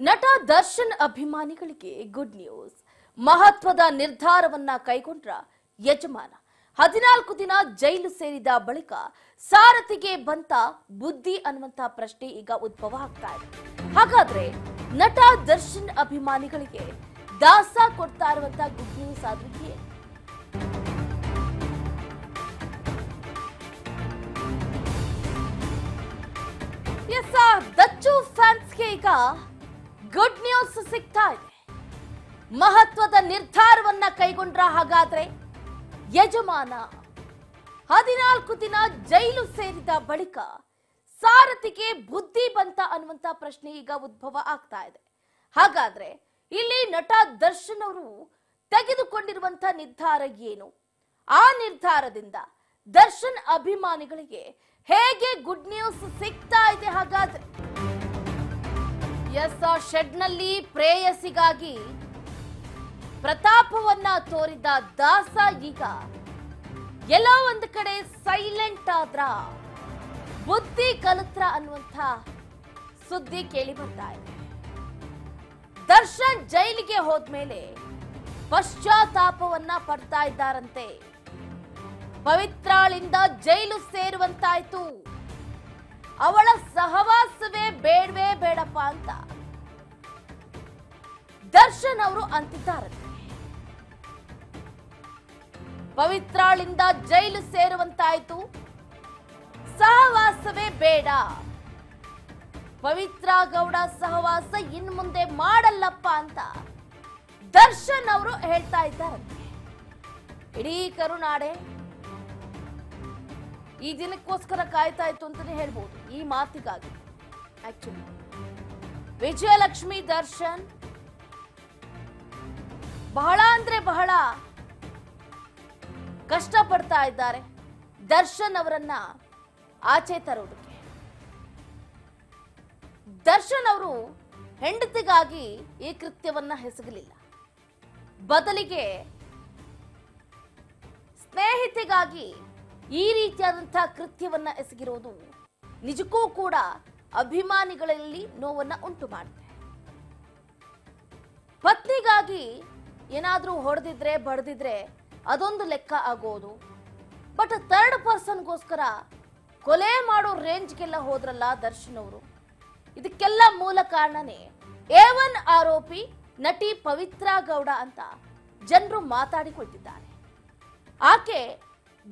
ನಟ ದರ್ಶನ್ ಅಭಿಮಾನಿಗಳಿಗೆ good news. ಮಹತ್ವದ ನಿರ್ಧಾರವನ್ನ ಕೈಗೊಂಡ್ರ ಯಜಮಾನ. ಹದಿನಾಲ್ಕು ದಿನ ಜೈಲು ಸೇರಿದ ಬಳಿಕ ಸಾರಥಿಗೆ ಬಂತ ಬುದ್ಧಿ ಅನ್ನುವಂತ ಪ್ರಶ್ನೆ ಈಗ ಉದ್ಭವ ಆಗ್ತಾ ಇದೆ. ಹಾಗಾದ್ರೆ ನಟ ದರ್ಶನ್ ಅಭಿಮಾನಿಗಳಿಗೆ ದಾಸ ಕೊಡ್ತಾ ಇರುವಂತ ಗುಡ್ ನ್ಯೂಸ್ ಆದ್ರೂ ದಚ್ಚು ಫ್ಯಾನ್ಸ್ಗೆ ಈಗ ಗುಡ್ ನ್ಯೂಸ್ ಸಿಗ್ತಾ ಇದೆ. ಮಹತ್ವದ ನಿರ್ಧಾರವನ್ನ ಕೈಗೊಂಡ್ರ ಹಾಗಾದ್ರೆ ಯಜಮಾನ ಹದಿನಾಲ್ಕು ದಿನ ಜೈಲು ಸೇರಿದ ಬಳಿಕ ಸಾರಥಿಗೆ ಬುದ್ಧಿ ಬಂತ ಅನ್ನುವಂತ ಪ್ರಶ್ನೆ ಈಗ ಉದ್ಭವ ಆಗ್ತಾ ಇದೆ. ಹಾಗಾದ್ರೆ ಇಲ್ಲಿ ನಟ ದರ್ಶನ್ ಅವರು ತೆಗೆದುಕೊಂಡಿರುವಂತ ನಿರ್ಧಾರ ಏನು? ಆ ನಿರ್ಧಾರದಿಂದ ದರ್ಶನ್ ಅಭಿಮಾನಿಗಳಿಗೆ ಹೇಗೆ ಗುಡ್ ನ್ಯೂಸ್ ಸಿಗ್ತಾ ಇದೆ ಹಾಗಾದ್ರೆ? ಎಸ್ ಶೆಡ್ನಲ್ಲಿ ಪ್ರೇಯಸಿಗಾಗಿ ಪ್ರತಾಪವನ್ನ ತೋರಿದ ದಾಸ ಈಗ. ಎಲ್ಲ ಒಂದು ಕಡೆ ಸೈಲೆಂಟ್ ಆದ್ರ ಬುದ್ಧಿ ಕಲತ್ರ ಅನ್ನುವಂಥ ಸುದ್ದಿ ಕೇಳಿ ಬರ್ತಾ ಇದೆ. ದರ್ಶನ್ ಜೈಲಿಗೆ ಹೋದ್ಮೇಲೆ ಪಶ್ಚಾತ್ತಾಪವನ್ನ ಪಡ್ತಾ ಇದ್ದಾರಂತೆ. ಪವಿತ್ರಾಳಿಂದ ಜೈಲು ಸೇರುವಂತಾಯ್ತು. ಅವಳ ಸಹವಾಸವೇ ಬೇಡವೇ ಬೇಡಪ್ಪ ಅಂತ. ದರ್ಶನ್ ಅವರು ಅಂತಿದ್ದಾರಂತೆ ಪವಿತ್ರಾಳಿಂದ ಜೈಲು ಸೇರುವಂತಾಯ್ತು. ಸಹವಾಸವೇ ಬೇಡ. ಪವಿತ್ರ ಗೌಡ ಸಹವಾಸ ಇನ್ ಮುಂದೆ ಮಾಡಲ್ಲಪ್ಪ ಅಂತ ದರ್ಶನ್ ಅವರು ಹೇಳ್ತಾ ಇದ್ದಾರೆ. ಇಡೀ ಕರುನಾಡೆ ಈ ದಿನಕ್ಕೋಸ್ಕರ ಕಾಯ್ತಾ ಇತ್ತು ಅಂತಾನೆ ಹೇಳ್ಬೋದು. ಈ ಮಾತಿಗಾಗಿ ಆಕ್ಚುಲಿ ವಿಜಯಲಕ್ಷ್ಮಿ ದರ್ಶನ್ ಬಹಳ ಅಂದ್ರೆ ಬಹಳ ಕಷ್ಟಪಡ್ತಾ ಇದ್ದಾರೆ ದರ್ಶನ್ ಅವರನ್ನ ಆಚೆ ತರೋದಕ್ಕೆ. ದರ್ಶನ್ ಅವರು ಹೆಂಡತಿಗಾಗಿ ಈ ಕೃತ್ಯವನ್ನ ಹೆಸಗಲಿಲ್ಲ ಬದಲಿಗೆ ಸ್ನೇಹಿತೆಗಾಗಿ ಈ ರೀತಿಯಾದಂತಹ ಕೃತ್ಯವನ್ನ ಎಸಗಿರೋದು ನಿಜಕ್ಕೂ ಕೂಡ ಅಭಿಮಾನಿಗಳಲ್ಲಿ ನೋವನ್ನ ಉಂಟು ಮಾಡುತ್ತೆ ಪತ್ನಿಗಾಗಿ ಏನಾದರೂ ಹೊಡೆದಿದ್ರೆ, ಬಡ್ದಿದ್ರೆ ಅದೊಂದು ಲೆಕ್ಕ ಆಗೋದು. ಬಟ್ ಥರ್ಡ್ ಪರ್ಸನ್ಗೋಸ್ಕರ ಕೊಲೆ ಮಾಡೋ ರೇಂಜ್ಗೆಲ್ಲ ಹೋದ್ರಲ್ಲ ದರ್ಶನ್ ಅವರು ಇದಕ್ಕೆಲ್ಲ ಮೂಲ ಕಾರಣನೇ ಎ ಒನ್ ಆರೋಪಿ ನಟಿ ಪವಿತ್ರ ಗೌಡ ಅಂತ ಜನರು ಮಾತಾಡಿಕೊಳ್ತಿದ್ದಾರೆ. ಆಕೆ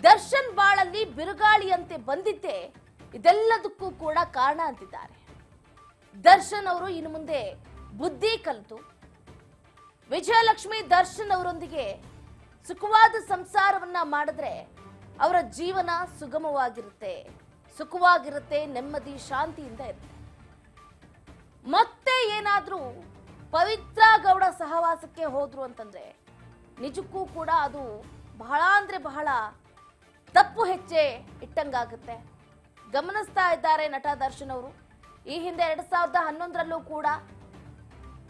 ದರ್ಶನ್ ಬಾಳಲ್ಲಿ ಬಿರುಗಾಳಿಯಂತೆ ಬಂದಿದ್ದೆ ಇದೆಲ್ಲದಕ್ಕೂ ಕೂಡ ಕಾರಣ ಅಂತಿದ್ದಾರೆ. ದರ್ಶನ್ ಅವರು ಇನ್ನು ಮುಂದೆ ಬುದ್ಧಿ ಕಲಿತು, ವಿಜಯಲಕ್ಷ್ಮಿ ದರ್ಶನ್ ಅವರೊಂದಿಗೆ ಸುಖವಾದ ಸಂಸಾರವನ್ನ ಮಾಡಿದ್ರೆ ಅವರ ಜೀವನ ಸುಗಮವಾಗಿರುತ್ತೆ, ಸುಖವಾಗಿರುತ್ತೆ, ನೆಮ್ಮದಿ, ಶಾಂತಿಯಿಂದ ಇರುತ್ತೆ. ಮತ್ತೆ ಏನಾದರೂ ಪವಿತ್ರ ಗೌಡ ಸಹವಾಸಕ್ಕೆ ಹೋದ್ರು ಅಂತಂದ್ರೆ ನಿಜಕ್ಕೂ ಕೂಡ ಅದು ಬಹಳ ಅಂದ್ರೆ ಬಹಳ ತಪ್ಪು ಹೆಚ್ಚೆ ಇಟ್ಟಂಗಾಗುತ್ತೆ. ಗಮನಿಸ್ತಾ ಇದ್ದಾರೆ ನಟ ದರ್ಶನ್ ಅವರು. ಈ ಹಿಂದೆ ಎರಡ್ ಸಾವಿರದ ಹನ್ನೊಂದರಲ್ಲೂ ಕೂಡ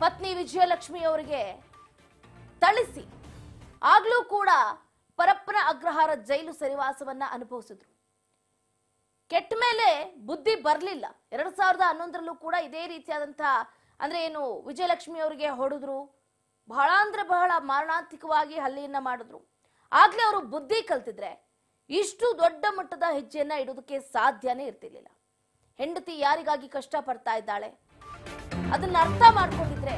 ಪತ್ನಿ ವಿಜಯಲಕ್ಷ್ಮಿ ಅವರಿಗೆ ಥಳಿಸಿ ಆಗ್ಲೂ ಕೂಡ ಪರಪ್ಪನ ಅಗ್ರಹಾರ ಜೈಲು ಸರಿವಾಸವನ್ನ ಅನುಭವಿಸಿದ್ರು. ಕೆಟ್ಟ ಮೇಲೆ ಬುದ್ಧಿ ಬರಲಿಲ್ಲ. ಎರಡ್ ಸಾವಿರದ ಹನ್ನೊಂದರಲ್ಲೂ ಕೂಡ ಇದೇ ರೀತಿಯಾದಂತಹ ಅಂದ್ರೆ ಏನು ವಿಜಯಲಕ್ಷ್ಮಿ ಅವರಿಗೆ ಹೊಡೆದ್ರು. ಬಹಳ ಅಂದ್ರೆ ಬಹಳ ಮಾರಣಾಂತಿಕವಾಗಿ ಹಲ್ಲೆಯನ್ನ ಮಾಡಿದ್ರು. ಆಗ್ಲೇ ಅವರು ಬುದ್ಧಿ ಕಲ್ತಿದ್ರೆ ಇಷ್ಟು ದೊಡ್ಡ ಮಟ್ಟದ ಹೆಜ್ಜೆಯನ್ನ ಇಡೋದಕ್ಕೆ ಸಾಧ್ಯನೇ ಇರ್ತಿರ್ಲಿಲ್ಲ. ಹೆಂಡತಿ ಯಾರಿಗಾಗಿ ಕಷ್ಟ ಪಡ್ತಾ ಇದ್ದಾಳೆ? ಅದನ್ನ ಅರ್ಥ ಮಾಡ್ಕೊಂಡಿದ್ರೆ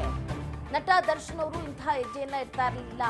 ನಟ ದರ್ಶನ್ ಅವರು ಇಂತಹ ಹೆಜ್ಜೆಯನ್ನ ಇಡ್ತಾ ಇರಲಿಲ್ಲ.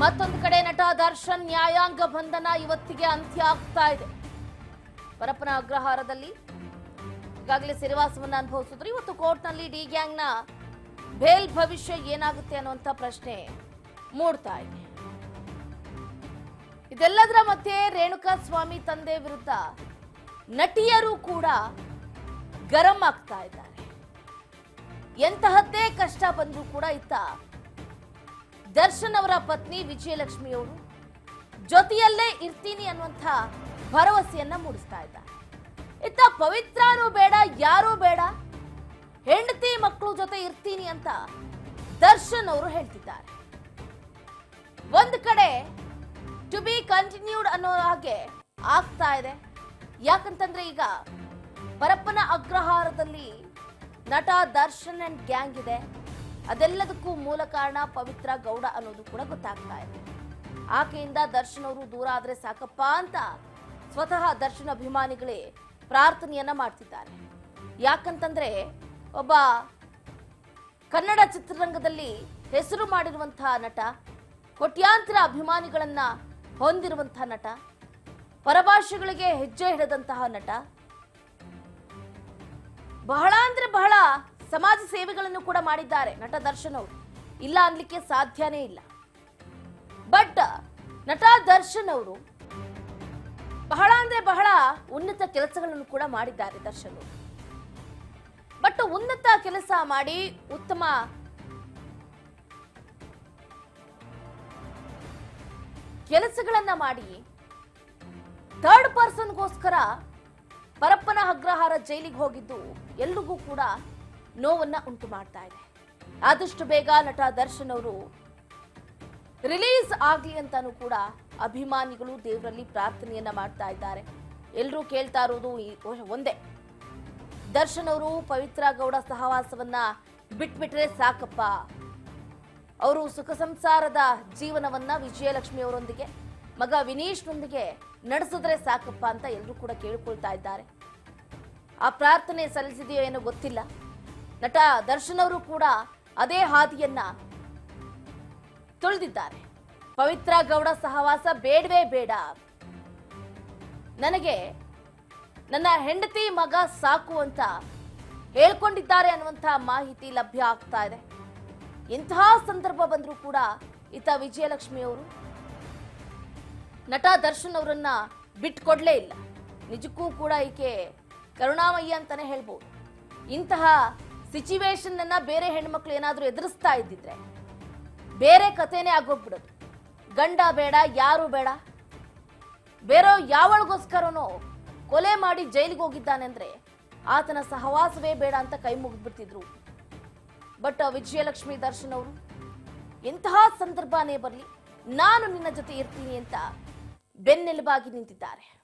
ಮತ್ತೊಂದು ಕಡೆ ನಟ ದರ್ಶನ್ ನ್ಯಾಯಾಂಗ ಬಂಧನ ಇವತ್ತಿಗೆ ಅಂತ್ಯ ಆಗ್ತಾ ಇದೆ. ಪರಪ್ಪನ ಅಗ್ರಹಾರದಲ್ಲಿ ಈಗಾಗಲೇ ಸಿರಿವಾಸವನ್ನು ಅನುಭವಿಸಿದ್ರು. ಇವತ್ತು ಕೋರ್ಟ್ನಲ್ಲಿ ಡಿ ಗ್ಯಾಂಗ್ನ ಬೇಲ್ ಭವಿಷ್ಯ ಏನಾಗುತ್ತೆ ಅನ್ನುವಂತ ಪ್ರಶ್ನೆ ಮೂಡ್ತಾ ಇದೆ. ಇದೆಲ್ಲದರ ಮಧ್ಯೆ ರೇಣುಕಾ ಸ್ವಾಮಿ ತಂದೆ ವಿರುದ್ಧ ನಟಿಯರು ಕೂಡ ಗರಂ ಆಗ್ತಾ ಇದ್ದಾರೆ. ಎಂತಹದ್ದೇ ಕಷ್ಟ ಬಂದರೂ ಕೂಡ ಇತ್ತ ದರ್ಶನ್ ಅವರ ಪತ್ನಿ ವಿಜಯಲಕ್ಷ್ಮಿಯವರು ಜೊತೆಯಲ್ಲೇ ಇರ್ತೀನಿ ಅನ್ನುವಂಥ ಭರವಸೆಯನ್ನ ಮೂಡಿಸ್ತಾ ಇದ್ದಾರೆ. ಇತ್ತ ಪವಿತ್ರಾರು ಬೇಡ, ಯಾರೂ ಬೇಡ, ಹೆಂಡತಿ ಮಕ್ಕಳು ಜೊತೆ ಇರ್ತೀನಿ ಅಂತ ದರ್ಶನ್ ಅವರು ಹೇಳ್ತಿದ್ದಾರೆ. ಒಂದು ಕಡೆ ಟು ಬಿ ಕಂಟಿನ್ಯೂಡ್ ಅನ್ನೋ ಹಾಗೆ ಆಗ್ತಾ ಇದೆ. ಯಾಕಂತಂದ್ರೆ ಈಗ ಪರಪ್ಪನ ಅಗ್ರಹಾರದಲ್ಲಿ ನಟ ದರ್ಶನ್ ಅಂಡ್ ಗ್ಯಾಂಗ್ ಇದೆ. ಅದೆಲ್ಲದಕ್ಕೂ ಮೂಲ ಕಾರಣ ಪವಿತ್ರ ಗೌಡ ಅನ್ನೋದು ಕೂಡ ಗೊತ್ತಾಗ್ತಾ ಇದೆ. ಆಕೆಯಿಂದ ದರ್ಶನ್ ಅವರು ದೂರ ಆದ್ರೆ ಸಾಕಪ್ಪ ಅಂತ ಸ್ವತಃ ದರ್ಶನ್ ಅಭಿಮಾನಿಗಳೇ ಪ್ರಾರ್ಥನೆಯನ್ನ ಮಾಡ್ತಿದ್ದಾರೆ. ಯಾಕಂತಂದ್ರೆ ಒಬ್ಬ ಕನ್ನಡ ಚಿತ್ರರಂಗದಲ್ಲಿ ಹೆಸರು ಮಾಡಿರುವಂತಹ ನಟ, ಕೋಟ್ಯಾಂತರ ಅಭಿಮಾನಿಗಳನ್ನ ಹೊಂದಿರುವಂತಹ ನಟ, ಪರಭಾಷೆಗಳಿಗೆ ಹೆಜ್ಜೆ ಹಿಡದಂತಹ ನಟ, ಬಹಳ ಅಂದ್ರೆ ಬಹಳ ಸಮಾಜ ಸೇವೆಗಳನ್ನು ಕೂಡ ಮಾಡಿದ್ದಾರೆ ನಟ ದರ್ಶನ್ ಅವರು. ಇಲ್ಲ ಅನ್ಲಿಕ್ಕೆ ಸಾಧ್ಯನೇ ಇಲ್ಲ. ಬಟ್ ನಟ ದರ್ಶನ್ ಅವರು ಬಹಳ ಅಂದ್ರೆ ಬಹಳ ಉನ್ನತ ಕೆಲಸಗಳನ್ನು ಕೂಡ ಮಾಡಿದ್ದಾರೆ ದರ್ಶನ್ ಅವರು. ಬಟ್ ಉನ್ನತ ಕೆಲಸ ಮಾಡಿ ಉತ್ತಮ ಕೆಲಸಗಳನ್ನ ಮಾಡಿ ಥರ್ಡ್ ಪರ್ಸನ್ಗೋಸ್ಕರ ಪರಪ್ಪನ ಅಗ್ರಹಾರ ಜೈಲಿಗೆ ಹೋಗಿದ್ದು ಎಲ್ರಿಗೂ ಕೂಡ ನೋವನ್ನ ಉಂಟು ಮಾಡ್ತಾ ಇದೆ. ಆದಷ್ಟು ಬೇಗ ನಟ ದರ್ಶನ್ ಅವರು ರಿಲೀಸ್ ಆಗ್ಲಿ ಅಂತಾನೂ ಕೂಡ ಅಭಿಮಾನಿಗಳು ದೇವರಲ್ಲಿ ಪ್ರಾರ್ಥನೆಯನ್ನ ಮಾಡ್ತಾ ಇದ್ದಾರೆ. ಎಲ್ಲರೂ ಕೇಳ್ತಾ ಇರೋದು ಒಂದೇ. ದರ್ಶನ್ ಅವರು ಪವಿತ್ರ ಗೌಡ ಸಹವಾಸವನ್ನ ಬಿಟ್ಬಿಟ್ರೆ ಸಾಕಪ್ಪ. ಅವರು ಸುಖ ಸಂಸಾರದ ಜೀವನವನ್ನ ವಿಜಯಲಕ್ಷ್ಮಿ ಅವರೊಂದಿಗೆ, ಮಗ ವಿನೀಶ್ನೊಂದಿಗೆ ನಡೆಸಿದ್ರೆ ಸಾಕಪ್ಪ ಅಂತ ಎಲ್ಲರೂ ಕೂಡ ಕೇಳ್ಕೊಳ್ತಾ ಇದ್ದಾರೆ. ಆ ಪ್ರಾರ್ಥನೆ ಸಲ್ಲಿಸಿದೆಯೋ ಏನೋ ಗೊತ್ತಿಲ್ಲ. ನಟ ದರ್ಶನ್ ಅವರು ಕೂಡ ಅದೇ ಹಾದಿಯನ್ನ ತುಳಿದಿದ್ದಾರೆ. ಪವಿತ್ರ ಗೌಡ ಸಹವಾಸ ಬೇಡವೇ ಬೇಡ. ನನಗೆ ನನ್ನ ಹೆಂಡತಿ ಮಗ ಸಾಕು ಅಂತ ಹೇಳ್ಕೊಂಡಿದ್ದಾರೆ ಅನ್ನುವಂತಹ ಮಾಹಿತಿ ಲಭ್ಯ ಆಗ್ತಾ ಇದೆ. ಇಂತಹ ಸಂದರ್ಭ ಬಂದರೂ ಕೂಡ ಈತ ವಿಜಯಲಕ್ಷ್ಮಿ ಅವರು ನಟ ದರ್ಶನ್ ಅವರನ್ನ ಬಿಟ್ಕೊಡ್ಲೇ ಇಲ್ಲ. ನಿಜಕ್ಕೂ ಕೂಡ ಈಕೆ ಕರುಣಾಮಯ್ಯ ಅಂತಾನೆ ಹೇಳ್ಬೋದು. ಇಂತಹ ಸಿಚುವೇಶನ್ ಬೇರೆ ಹೆಣ್ಮಕ್ಳು ಏನಾದ್ರೂ ಎದುರಿಸ್ತಾ ಇದ್ದಿದ್ರೆ, ಬೇರೆ ಕಥೆನೇ ಆಗೋಗ್ಬಿಡೋದು. ಗಂಡ ಬೇಡ, ಯಾರು ಬೇಡ. ಬೇರೋ ಯಾವಳಿಗೋಸ್ಕರನೋ ಕೊಲೆ ಮಾಡಿ ಜೈಲಿಗೆ ಹೋಗಿದ್ದಾನೆ ಅಂದ್ರೆ ಆತನ ಸಹವಾಸವೇ ಬೇಡ ಅಂತ ಕೈ ಮುಗಿದ್ಬಿಡ್ತಿದ್ರು. ಬಟ್ ವಿಜಯಲಕ್ಷ್ಮಿ ದರ್ಶನ್ ಅವರು ಎಂತಹ ಸಂದರ್ಭನೇ ಬರಲಿ, ನಾನು ನಿನ್ನ ಜೊತೆ ಇರ್ತೀನಿ ಅಂತ ಬೆನ್ನೆಲುಬಾಗಿ ನಿಂತಿದ್ದಾರೆ.